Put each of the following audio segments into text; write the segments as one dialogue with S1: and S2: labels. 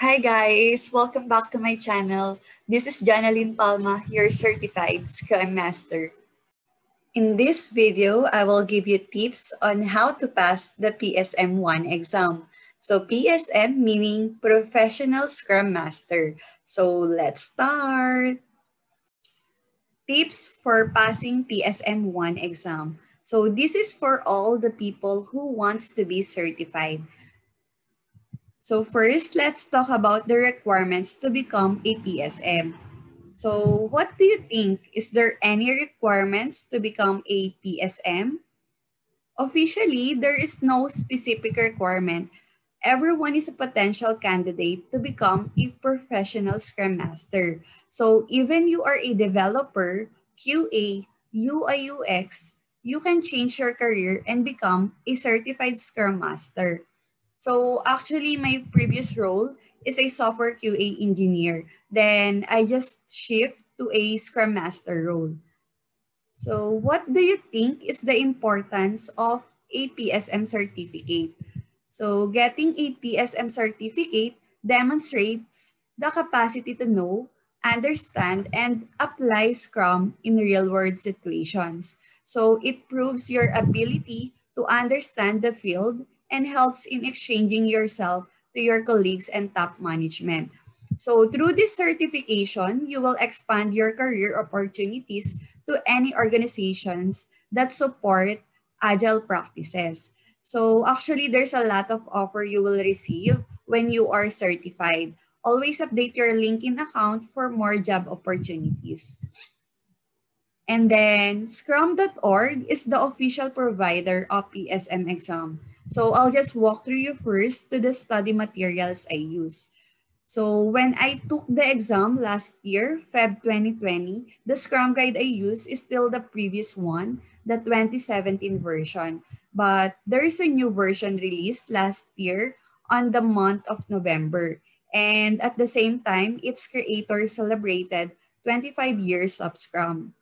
S1: Hi guys! Welcome back to my channel. This is Jonalyn Palma, your certified Scrum Master. In this video, I will give you tips on how to pass the PSM1 exam. So PSM meaning Professional Scrum Master. So let's start! Tips for passing PSM1 exam. So this is for all the people who wants to be certified. So first, let's talk about the requirements to become a PSM. So what do you think? Is there any requirements to become a PSM? Officially, there is no specific requirement. Everyone is a potential candidate to become a professional Scrum Master. So even you are a developer, QA, UI UX, you can change your career and become a certified Scrum Master. So actually, my previous role is a software QA engineer. Then I just shift to a Scrum Master role. So what do you think is the importance of a PSM certificate? So getting a PSM certificate demonstrates the capacity to know, understand, and apply Scrum in real-world situations. So it proves your ability to understand the field and helps in exchanging yourself to your colleagues and top management. So through this certification, you will expand your career opportunities to any organizations that support agile practices. So actually, there's a lot of offer you will receive when you are certified. Always update your LinkedIn account for more job opportunities. And then Scrum.org is the official provider of PSM exam. So I'll just walk through you first to the study materials I use. So when I took the exam last year, Feb 2020, the Scrum Guide I use is still the previous one, the 2017 version. But there is a new version released last year on the month of November. And at the same time, its creator celebrated 25 years of Scrum.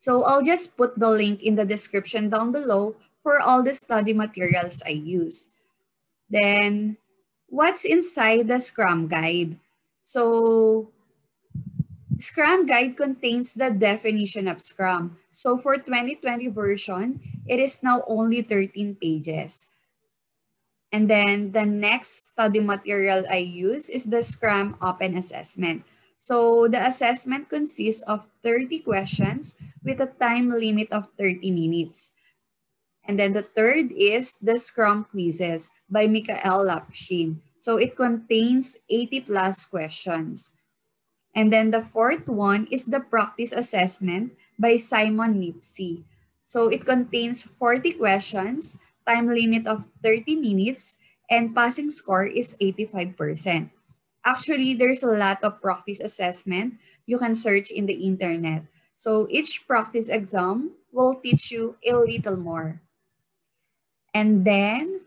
S1: So I'll just put the link in the description down below for all the study materials I use. Then, what's inside the Scrum Guide? So, Scrum Guide contains the definition of Scrum. So for 2020 version, it is now only 13 pages. And then the next study material I use is the Scrum Open Assessment. So the assessment consists of 30 questions with a time limit of 30 minutes. And then the third is the Scrum Quizzes by Mikhail Lapshin. So it contains 80 plus questions. And then the fourth one is the Practice Assessment by Simon Kneafsey. So it contains 40 questions, time limit of 30 minutes, and passing score is 85%. Actually, there's a lot of practice assessment you can search in the internet. So each practice exam will teach you a little more. And then,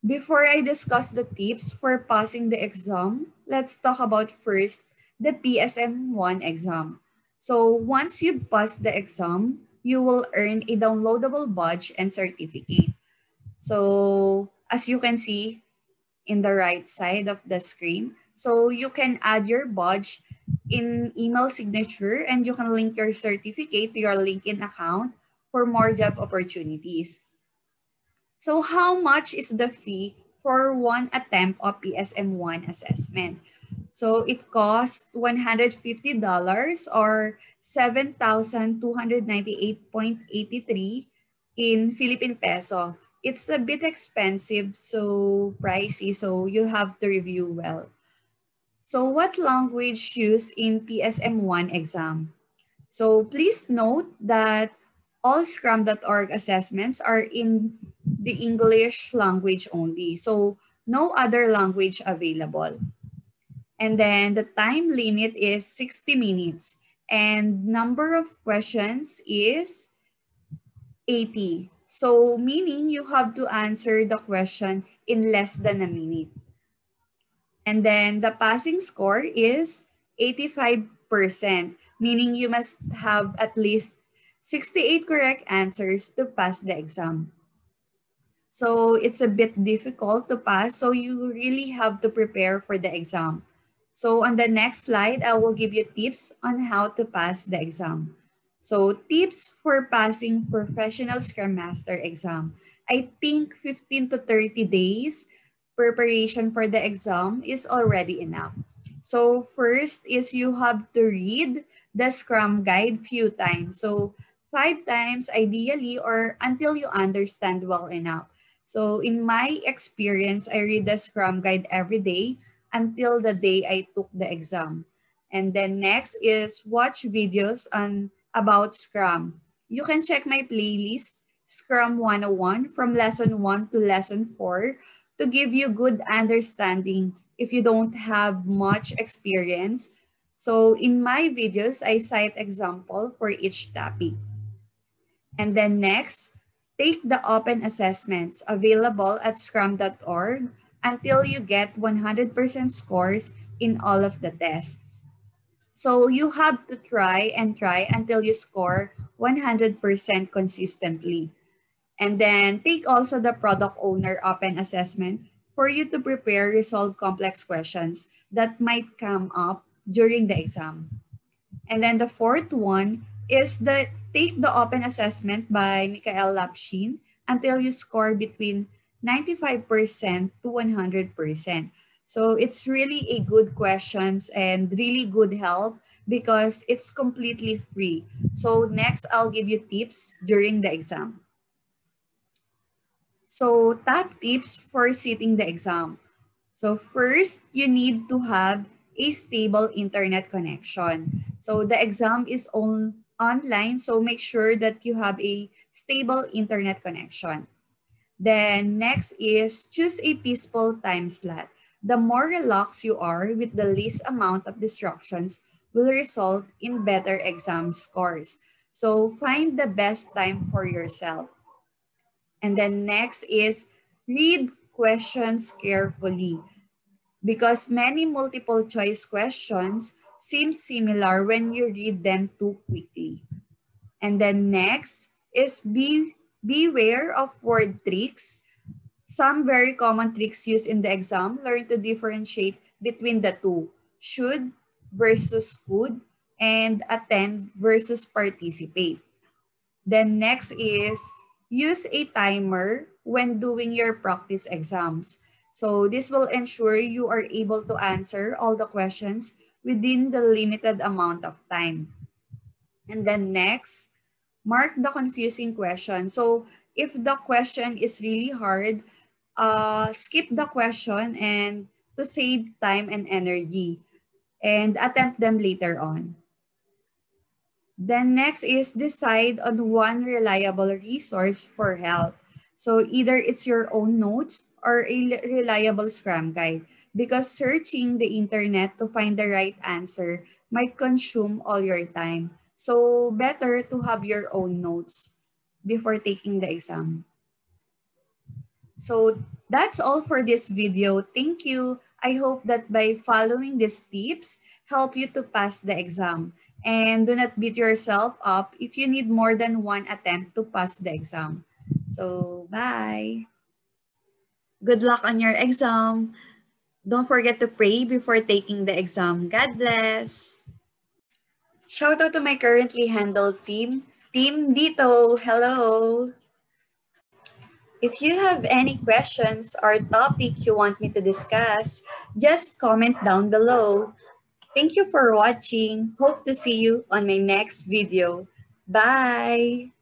S1: before I discuss the tips for passing the exam, let's talk about first the PSM1 exam. So once you pass the exam, you will earn a downloadable badge and certificate. So as you can see in the right side of the screen, so you can add your badge in email signature and you can link your certificate to your LinkedIn account for more job opportunities. So how much is the fee for one attempt of PSM1 assessment? So it costs $150 or 7,298.83 in Philippine peso. It's a bit expensive, so pricey, so you have to review well. So what language used in PSM1 exam? So please note that all Scrum.org assessments are in the English language only. So no other language available. And then the time limit is 60 minutes and number of questions is 80. So meaning you have to answer the question in less than a minute. And then the passing score is 85%, meaning you must have at least 68 correct answers to pass the exam. So it's a bit difficult to pass. So you really have to prepare for the exam. So on the next slide, I will give you tips on how to pass the exam. So tips for passing professional Scrum Master exam. I think 15 to 30 days preparation for the exam is already enough. So first is you have to read the Scrum guide few times. So five times ideally or until you understand well enough. So in my experience, I read the Scrum guide every day until the day I took the exam. And then next is watch videos on about Scrum. You can check my playlist, Scrum 101, from lesson 1 to lesson 4 to give you good understanding if you don't have much experience. So in my videos, I cite example for each topic. And then next, take the open assessments available at scrum.org until you get 100% scores in all of the tests. So you have to try and try until you score 100% consistently. And then take also the product owner open assessment for you to prepare resolve complex questions that might come up during the exam. And then the fourth one is the take the open assessment by Michael Lapshin until you score between 95% to 100%. So it's really a good questions and really good help because it's completely free. So next, I'll give you tips during the exam. So top tips for sitting the exam. So first, you need to have a stable internet connection. So the exam is on online, so make sure that you have a stable internet connection. Then next is choose a peaceful time slot the more relaxed you are with the least amount of distractions will result in better exam scores. So find the best time for yourself. And then next is read questions carefully because many multiple choice questions seem similar when you read them too quickly. And then next is be beware of word tricks some very common tricks used in the exam, learn to differentiate between the two, should versus could, and attend versus participate. Then next is use a timer when doing your practice exams. So this will ensure you are able to answer all the questions within the limited amount of time. And then next, mark the confusing question. So if the question is really hard, uh, skip the question and to save time and energy and attempt them later on. Then next is decide on one reliable resource for help. So either it's your own notes or a reliable Scrum guide because searching the internet to find the right answer might consume all your time. So better to have your own notes before taking the exam. So that's all for this video. Thank you. I hope that by following these tips, help you to pass the exam. And do not beat yourself up if you need more than one attempt to pass the exam. So, bye. Good luck on your exam. Don't forget to pray before taking the exam. God bless. Shout out to my currently handled team. Team Dito, hello. If you have any questions or topic you want me to discuss, just comment down below. Thank you for watching. Hope to see you on my next video. Bye!